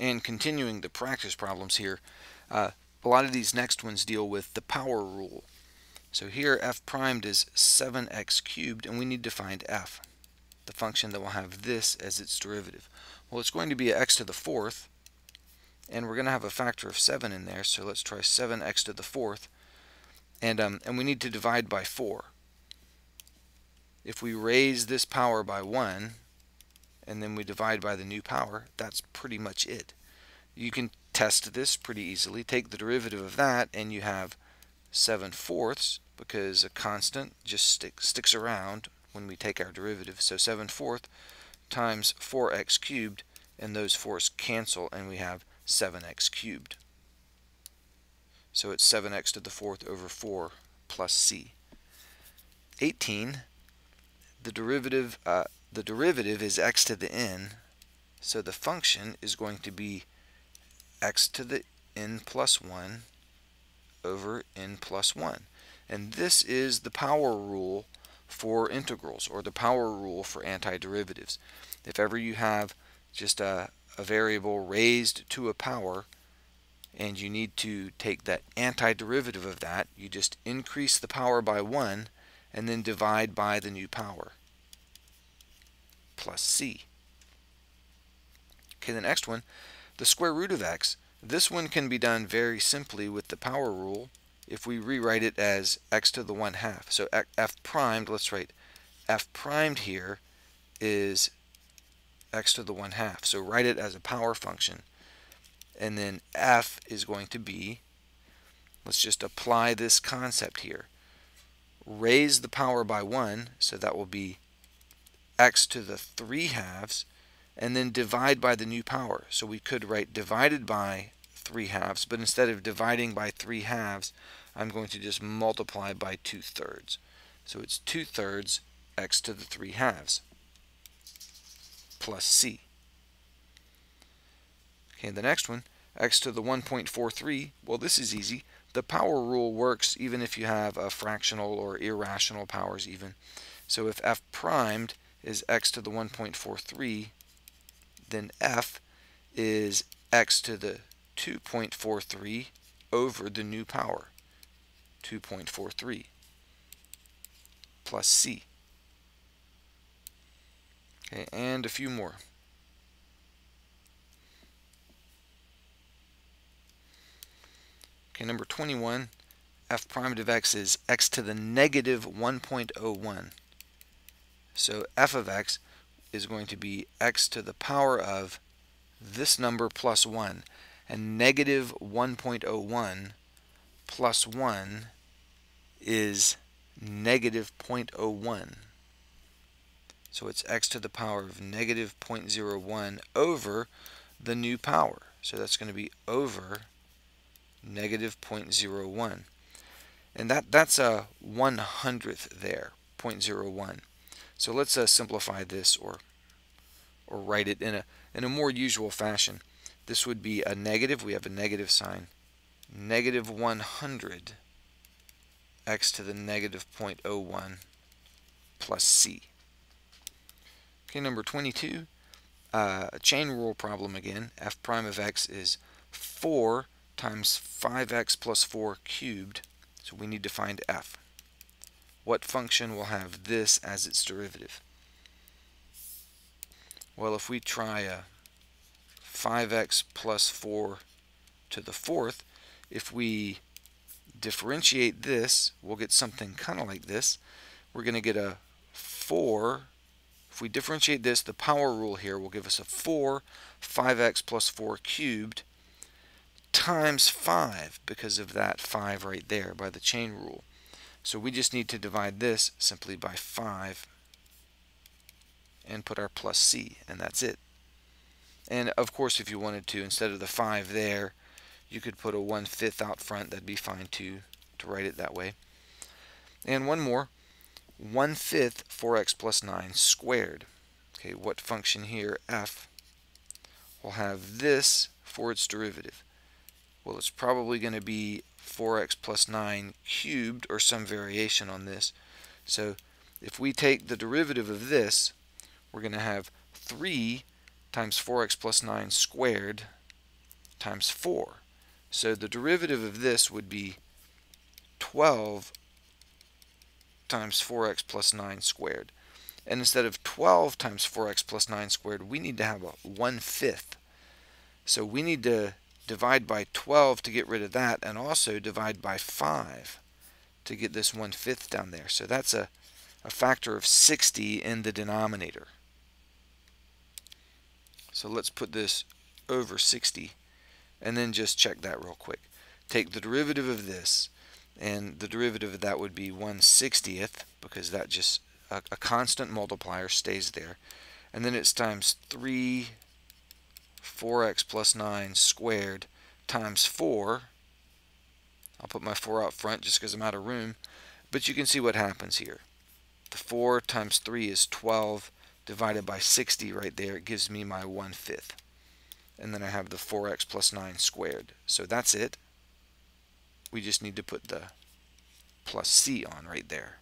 And continuing the practice problems here, uh, a lot of these next ones deal with the power rule. So here f primed is 7x cubed and we need to find f, the function that will have this as its derivative. Well it's going to be x to the fourth and we're going to have a factor of 7 in there so let's try 7x to the fourth and, um, and we need to divide by 4. If we raise this power by 1 and then we divide by the new power that's pretty much it. You can test this pretty easily. Take the derivative of that and you have 7 fourths because a constant just stick, sticks around when we take our derivative. So 7 fourths times 4x cubed and those 4's cancel and we have 7x cubed. So it's 7x to the fourth over 4 plus c. 18, the derivative, uh, the derivative is x to the n, so the function is going to be x to the n plus 1 over n plus 1. And this is the power rule for integrals, or the power rule for antiderivatives. If ever you have just a, a variable raised to a power, and you need to take that antiderivative of that, you just increase the power by 1 and then divide by the new power plus c. Okay, the next one, the square root of x. This one can be done very simply with the power rule if we rewrite it as x to the 1 half. So f primed, let's write f primed here is x to the 1 half. So write it as a power function. And then f is going to be, let's just apply this concept here. Raise the power by 1, so that will be x to the 3 halves, and then divide by the new power. So we could write divided by 3 halves, but instead of dividing by 3 halves, I'm going to just multiply by 2 thirds. So it's 2 thirds x to the 3 halves plus c. Okay, the next one, x to the 1.43. Well, this is easy. The power rule works even if you have a fractional or irrational powers even. So if f primed is x to the 1.43, then f is x to the 2.43 over the new power, 2.43, plus c. Okay, and a few more. Okay, number 21, f prime of x is x to the negative 1.01. So f of x is going to be x to the power of this number plus 1. And negative 1.01 plus 1 is negative 0.01. So it's x to the power of negative 0.01 over the new power. So that's going to be over negative 0.01. And that, that's a 1 hundredth there, 0.01. So let's uh, simplify this or or write it in a in a more usual fashion. This would be a negative, we have a negative sign, negative 100 x to the negative 0.01 plus c. Okay, number 22, uh, a chain rule problem again. f prime of x is 4 times 5x plus 4 cubed, so we need to find f what function will have this as its derivative? Well, if we try a 5x plus 4 to the fourth, if we differentiate this, we'll get something kind of like this. We're going to get a 4. If we differentiate this, the power rule here will give us a 4 5x plus 4 cubed times 5 because of that 5 right there by the chain rule. So we just need to divide this simply by 5 and put our plus c, and that's it. And of course, if you wanted to, instead of the 5 there, you could put a 1 fifth out front. That'd be fine too, to write it that way. And one more, 1 fifth 4x plus 9 squared. Okay, what function here, f, will have this for its derivative? Well, it's probably going to be 4x plus 9 cubed or some variation on this. So if we take the derivative of this, we're going to have 3 times 4x plus 9 squared times 4. So the derivative of this would be 12 times 4x plus 9 squared. And instead of 12 times 4x plus 9 squared, we need to have a 1 fifth. So we need to divide by 12 to get rid of that, and also divide by 5 to get this 1 fifth down there. So that's a, a factor of 60 in the denominator. So let's put this over 60 and then just check that real quick. Take the derivative of this and the derivative of that would be 1 60th because that just a, a constant multiplier stays there and then it's times 3 4x plus 9 squared times 4 I'll put my 4 out front just because I'm out of room. But you can see what happens here. The 4 times 3 is 12 divided by 60 right there. It gives me my 1 fifth and then I have the 4x plus 9 squared. So that's it. We just need to put the plus c on right there